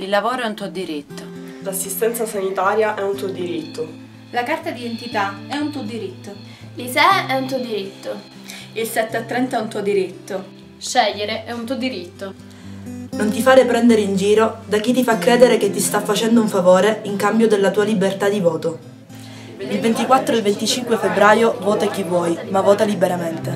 Il lavoro è un tuo diritto. L'assistenza sanitaria è un tuo diritto. La carta d'identità è un tuo diritto. L'ISEE è un tuo diritto. Il 7 a 30 è un tuo diritto. Scegliere è un tuo diritto. Non ti fare prendere in giro da chi ti fa credere che ti sta facendo un favore in cambio della tua libertà di voto. Il 24 e il 25 febbraio vota chi vuoi, ma vota liberamente.